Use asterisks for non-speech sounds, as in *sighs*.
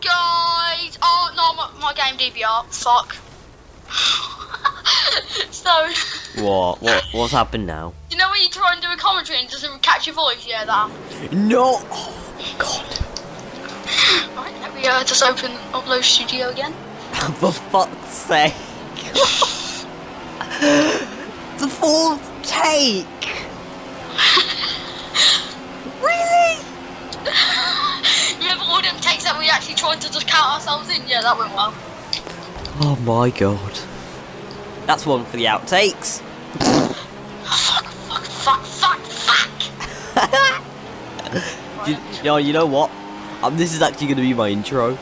guys. Oh no, my, my game DVR. Fuck. *laughs* so, What? What? What's happened now? you know when you try and do a commentary and it doesn't catch your voice? Yeah, that. No. Oh, God. *sighs* Right, let me uh, just open Upload Studio again. *laughs* For fuck's sake. *laughs* the fourth take. Actually tried to just count ourselves in. Yeah, that went well. Oh my god. That's one for the outtakes. Fuck, fuck, fuck, fuck, fuck. *laughs* you, you know, you know what? Um, this is actually going to be my intro.